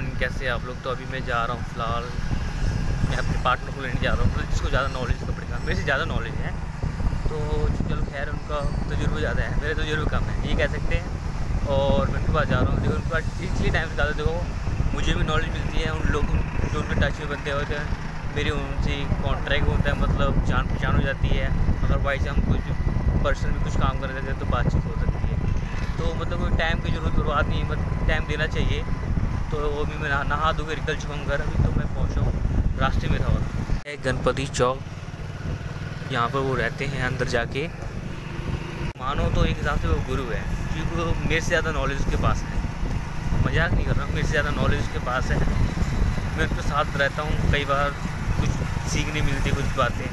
Morning कैसे आप लोग? तो अभी मैं जा रहा हूँ फ़िलहाल। मैं अपने पार्टनर को लेने जा रहा हूँ मतलब जिसको ज़्यादा नॉलेज कपड़े का। मेरे से ज़्यादा नॉलेज है। तो चलो खैर, उनका तजुर्बा ज़्यादा है। मेरे तजुर्बे कम है, ये कह सकते हैं। और मैं उनके पास जा रहा हूँ। देखो, उनके पास इसलिए टाइम से ज़्यादा देखो, मुझे भी नॉलेज मिलती है। उन लोगों, जो उनके टच में बनते होते हैं, मेरी उनसे कॉन्ट्रैक्ट होता है मतलब जान पहचान हो जाती है। अगर वाइस हम कुछ पर्सनल भी कुछ काम कर रहे थे तो बातचीत हो सकती है। तो मतलब टाइम की ज़रूरत बर्बाद नहीं मतलब टाइम देना चाहिए। तो वो मैं नहा धो निकल चुका हूँ घर अभी तो मैं पहुँचा हूँ रास्ते में था और गणपति चौक, यहाँ पर वो रहते हैं अंदर जाके। मानो तो एक हिसाब से वो गुरु है, क्योंकि वो मेरे से ज़्यादा नॉलेज उसके पास है। मज़ाक नहीं कर रहा हूँ, मेरे से ज़्यादा नॉलेज उसके पास है। मैं उसके साथ रहता हूँ, कई बार कुछ सीखने मिलती कुछ बातें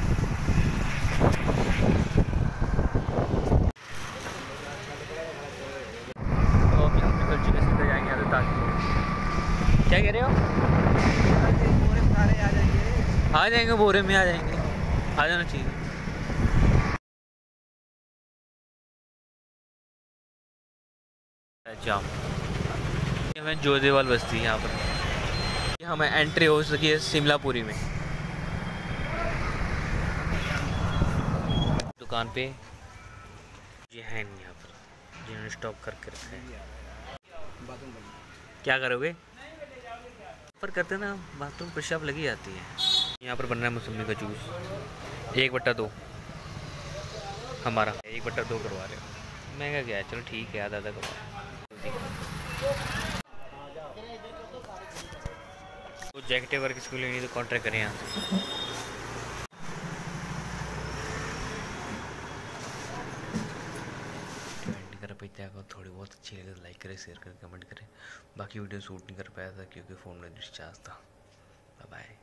तो अभी हम निकल चुके सीधे जाएँगे आगे ताकि क्या कह रहे हो? आ जाएँगे, बोरे में आ जाएँगे। आ जाना चाहिए। जाम हमें जोधेवाल बस्ती है यहाँ पर। हमें एंट्री हो सकी है शिमलापुरी में। दुकान पे। ये है नहीं यहाँ पर। जिन्होंने स्टॉक करके रखा है। क्या करोगे? पर करते ना बाथरूम पेशाब लगी आती है। यहाँ पर बन रहा है मौसमी का जूस। एक बट्टा दो। हमारा। एक बट्टा दो करवा रहे हो। महँगा क्या है चलो ठीक है आधा आधा करवा जैकेट वर्क स्कूल लेनी तो कॉन्ट्रैक्ट करें यहाँ से। अगर थोड़ी बहुत अच्छी लगे तो लाइक करें शेयर करें कमेंट करें। बाकी वीडियो शूट नहीं कर पाया था क्योंकि फ़ोन में डिस्चार्ज था। बाय